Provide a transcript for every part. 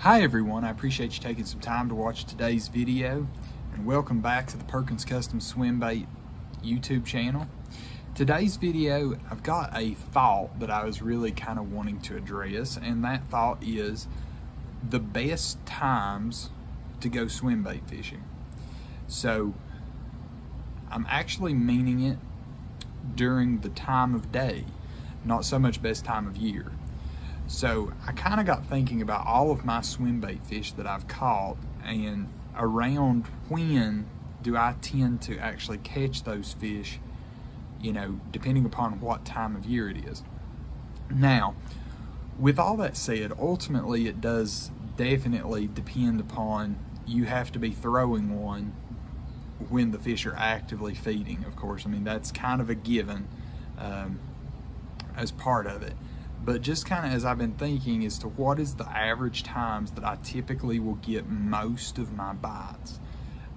Hi everyone, I appreciate you taking some time to watch today's video and welcome back to the Perkins Custom Swim Bait YouTube channel. Today's video, I've got a thought that I was really kind of wanting to address and that thought is the best times to go swim bait fishing. So I'm actually meaning it during the time of day, not so much best time of year. So I kind of got thinking about all of my swim bait fish that I've caught and around when do I tend to actually catch those fish, you know, depending upon what time of year it is. Now, with all that said, ultimately it does definitely depend upon you have to be throwing one when the fish are actively feeding, of course. I mean, that's kind of a given um, as part of it. But just kind of as I've been thinking as to what is the average times that I typically will get most of my bites.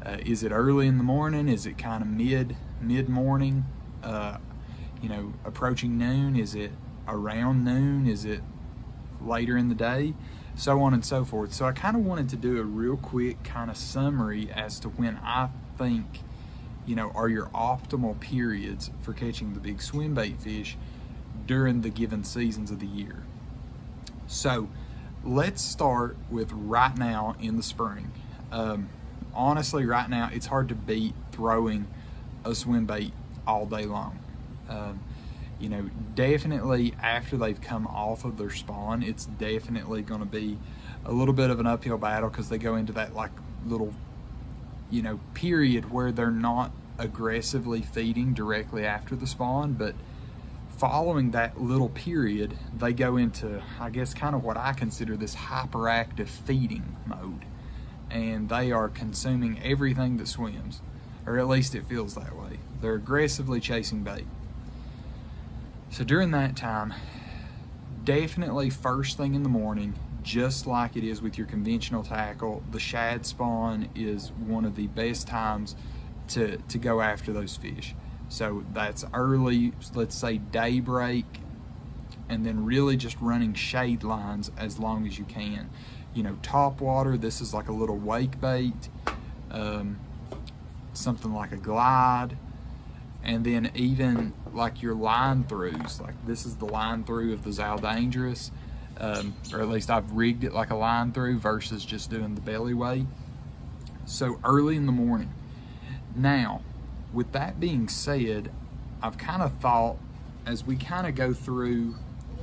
Uh, is it early in the morning? Is it kind of mid mid morning? Uh, you know, approaching noon? Is it around noon? Is it later in the day? So on and so forth. So I kind of wanted to do a real quick kind of summary as to when I think, you know, are your optimal periods for catching the big swim bait fish during the given seasons of the year. So let's start with right now in the spring. Um, honestly, right now, it's hard to beat throwing a swim bait all day long. Um, you know, definitely after they've come off of their spawn, it's definitely going to be a little bit of an uphill battle because they go into that like little, you know, period where they're not aggressively feeding directly after the spawn, but following that little period, they go into, I guess, kind of what I consider this hyperactive feeding mode. And they are consuming everything that swims, or at least it feels that way. They're aggressively chasing bait. So during that time, definitely first thing in the morning, just like it is with your conventional tackle, the shad spawn is one of the best times to, to go after those fish. So that's early, let's say daybreak, and then really just running shade lines as long as you can. You know, top water, this is like a little wake bait, um, something like a glide, and then even like your line throughs, like this is the line through of the Zal Dangerous, um, or at least I've rigged it like a line through versus just doing the belly weight. So early in the morning. Now, with that being said, I've kind of thought as we kind of go through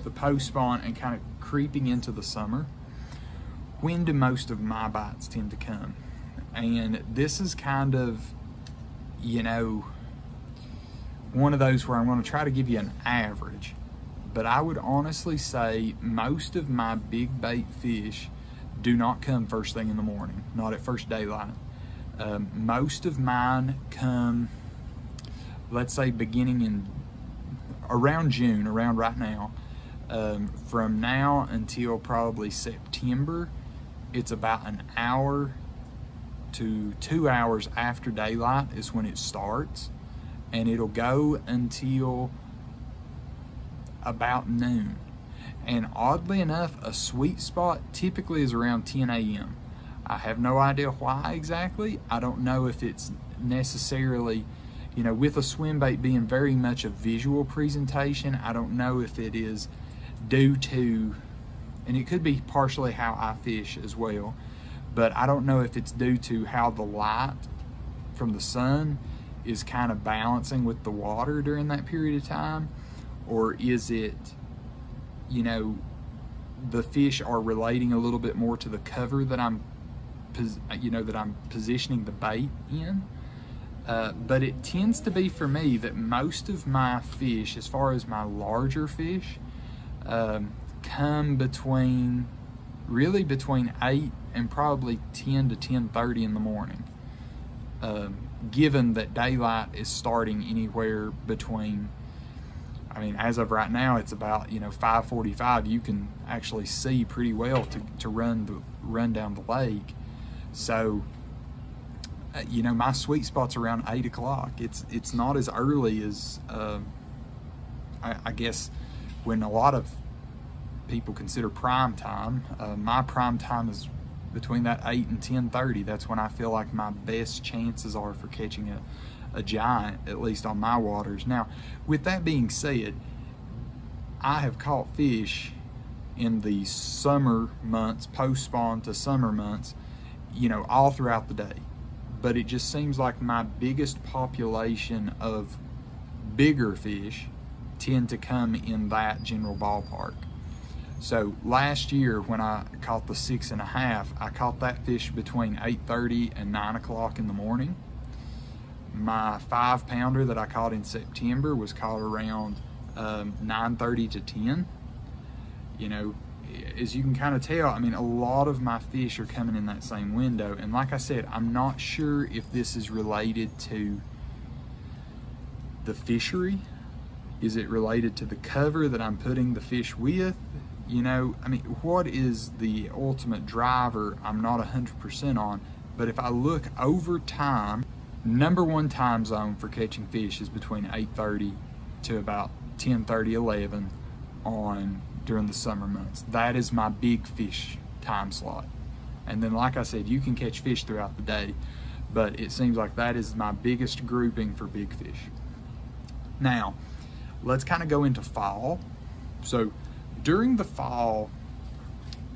the post spawn and kind of creeping into the summer, when do most of my bites tend to come? And this is kind of, you know, one of those where I'm going to try to give you an average. But I would honestly say most of my big bait fish do not come first thing in the morning, not at first daylight. Um, most of mine come, let's say, beginning in around June, around right now. Um, from now until probably September, it's about an hour to two hours after daylight is when it starts, and it'll go until about noon. And oddly enough, a sweet spot typically is around 10 a.m. I have no idea why exactly. I don't know if it's necessarily, you know, with a swim bait being very much a visual presentation, I don't know if it is due to, and it could be partially how I fish as well, but I don't know if it's due to how the light from the sun is kind of balancing with the water during that period of time, or is it, you know, the fish are relating a little bit more to the cover that I'm you know, that I'm positioning the bait in. Uh, but it tends to be for me that most of my fish, as far as my larger fish, um, come between, really between 8 and probably 10 to 10.30 in the morning. Um, given that daylight is starting anywhere between I mean, as of right now, it's about you know 5:45. You can actually see pretty well to, to run the run down the lake. So, you know, my sweet spot's around eight o'clock. It's it's not as early as uh, I, I, guess when a lot of people consider prime time. Uh, my prime time is between that 8 and 10.30. That's when I feel like my best chances are for catching a, a giant, at least on my waters. Now, with that being said, I have caught fish in the summer months, post spawn to summer months, you know, all throughout the day. But it just seems like my biggest population of bigger fish tend to come in that general ballpark. So last year when I caught the six and a half, I caught that fish between 8.30 and 9 o'clock in the morning. My five pounder that I caught in September was caught around um, 9.30 to 10. You know, as you can kind of tell, I mean, a lot of my fish are coming in that same window. And like I said, I'm not sure if this is related to the fishery. Is it related to the cover that I'm putting the fish with? You know, I mean, what is the ultimate driver? I'm not 100% on. But if I look over time, number one time zone for catching fish is between 8.30 to about 10.30, 11 on during the summer months. That is my big fish time slot. And then, like I said, you can catch fish throughout the day, but it seems like that is my biggest grouping for big fish. Now, let's kind of go into fall. So during the fall,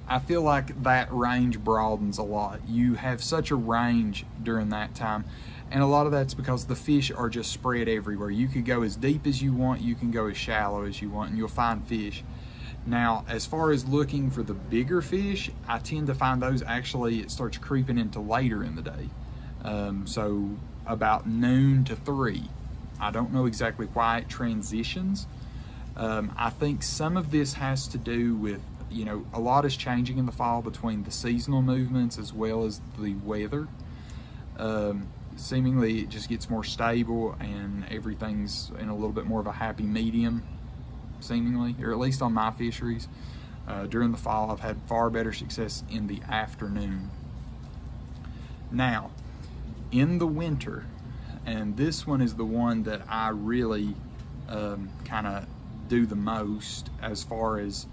I feel like that range broadens a lot. You have such a range during that time. And a lot of that's because the fish are just spread everywhere. You could go as deep as you want, you can go as shallow as you want, and you'll find fish. Now, as far as looking for the bigger fish, I tend to find those actually, it starts creeping into later in the day. Um, so about noon to three. I don't know exactly why it transitions, um, I think some of this has to do with, you know, a lot is changing in the fall between the seasonal movements as well as the weather. Um, seemingly it just gets more stable and everything's in a little bit more of a happy medium, seemingly, or at least on my fisheries. Uh, during the fall, I've had far better success in the afternoon. Now, in the winter, and this one is the one that I really um, kind of do the most as far as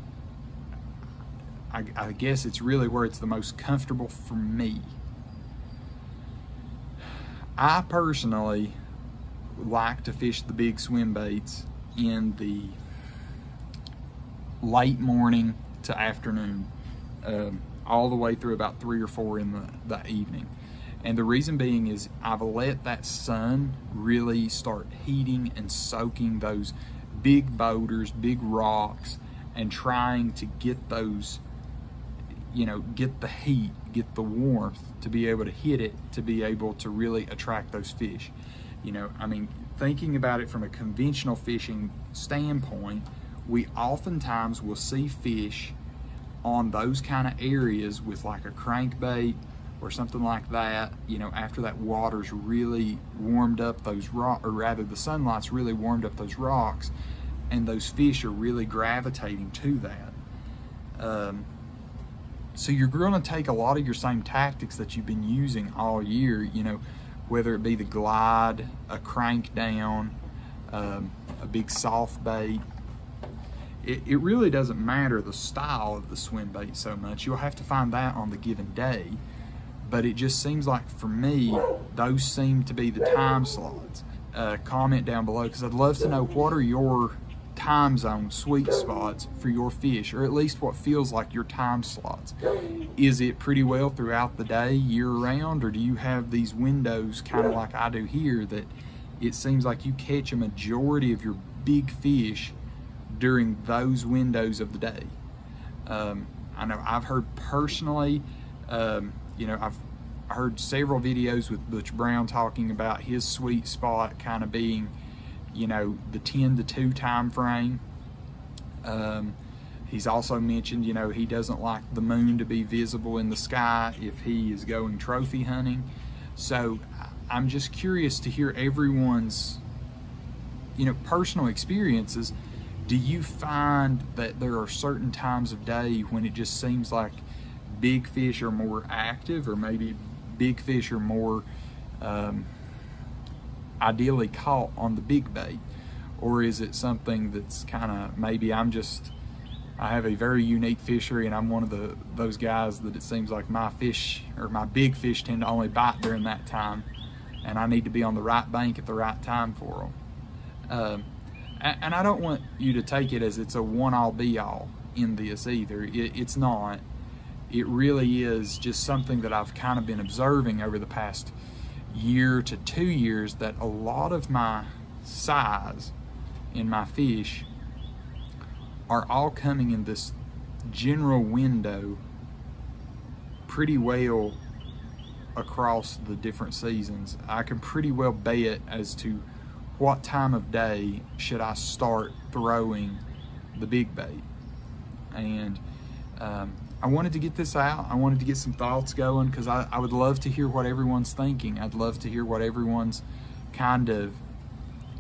I, I guess it's really where it's the most comfortable for me. I personally like to fish the big swim baits in the late morning to afternoon, um, all the way through about three or four in the, the evening. And the reason being is I've let that sun really start heating and soaking those big boulders, big rocks, and trying to get those, you know, get the heat, get the warmth to be able to hit it, to be able to really attract those fish. You know, I mean, thinking about it from a conventional fishing standpoint, we oftentimes will see fish on those kind of areas with like a crankbait or something like that, you know, after that water's really warmed up those rock, or rather the sunlight's really warmed up those rocks, and those fish are really gravitating to that. Um, so you're going to take a lot of your same tactics that you've been using all year, you know, whether it be the glide, a crank down, um, a big soft bait. It, it really doesn't matter the style of the swim bait so much. You'll have to find that on the given day but it just seems like for me, those seem to be the time slots. Uh, comment down below because I'd love to know what are your time zone sweet spots for your fish, or at least what feels like your time slots. Is it pretty well throughout the day, year round, or do you have these windows kind of like I do here that it seems like you catch a majority of your big fish during those windows of the day? Um, I know I've heard personally um, you know, I've heard several videos with Butch Brown talking about his sweet spot kind of being, you know, the 10 to 2 time frame. Um, he's also mentioned, you know, he doesn't like the moon to be visible in the sky if he is going trophy hunting. So I'm just curious to hear everyone's, you know, personal experiences. Do you find that there are certain times of day when it just seems like big fish are more active or maybe big fish are more um, ideally caught on the big bait? Or is it something that's kind of maybe I'm just I have a very unique fishery and I'm one of the those guys that it seems like my fish or my big fish tend to only bite during that time and I need to be on the right bank at the right time for them. Um, and, I don't want you to take it as it's a one-all be-all in this either. It, it's not. It really is just something that I've kind of been observing over the past year to two years that a lot of my size in my fish are all coming in this general window pretty well across the different seasons. I can pretty well bet as to what time of day should I start throwing the big bait. And um, I wanted to get this out. I wanted to get some thoughts going because I, I would love to hear what everyone's thinking. I'd love to hear what everyone's kind of,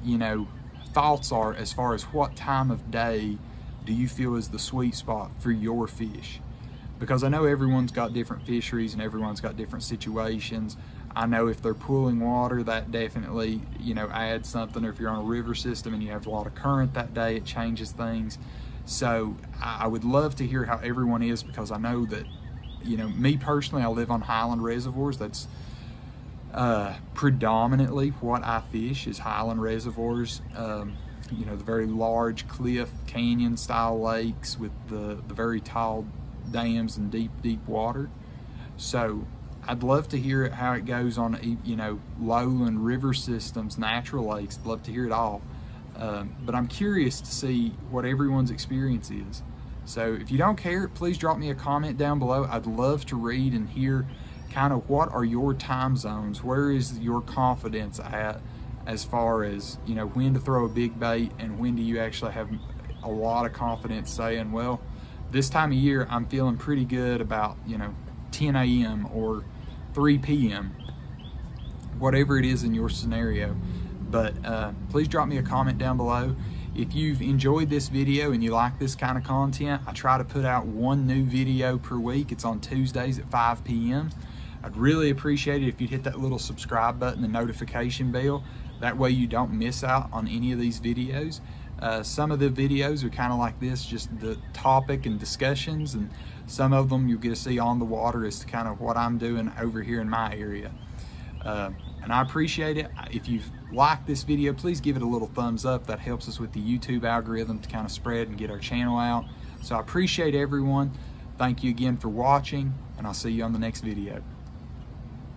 you know, thoughts are as far as what time of day do you feel is the sweet spot for your fish? Because I know everyone's got different fisheries and everyone's got different situations. I know if they're pooling water, that definitely, you know, adds something. Or if you're on a river system and you have a lot of current that day, it changes things. So I would love to hear how everyone is because I know that, you know, me personally, I live on highland reservoirs. That's uh, predominantly what I fish is highland reservoirs. Um, you know, the very large cliff canyon style lakes with the, the very tall dams and deep, deep water. So I'd love to hear how it goes on, you know, lowland river systems, natural lakes. Love to hear it all. Um, but I'm curious to see what everyone's experience is. So if you don't care, please drop me a comment down below. I'd love to read and hear kind of what are your time zones? Where is your confidence at? as far as you know when to throw a big bait and when do you actually have a lot of confidence saying well this time of year i'm feeling pretty good about you know 10 a.m or 3 p.m whatever it is in your scenario. But uh, please drop me a comment down below. If you've enjoyed this video and you like this kind of content i try to put out one new video per week. It's on tuesdays at 5 p.m i'd really appreciate it if you'd hit that little subscribe button the notification bell. That way you don't miss out on any of these videos. Uh, some of the videos are kind of like this, just the topic and discussions, and some of them you'll get to see on the water to kind of what I'm doing over here in my area. Uh, and I appreciate it. If you've liked this video, please give it a little thumbs up. That helps us with the YouTube algorithm to kind of spread and get our channel out. So I appreciate everyone. Thank you again for watching, and I'll see you on the next video.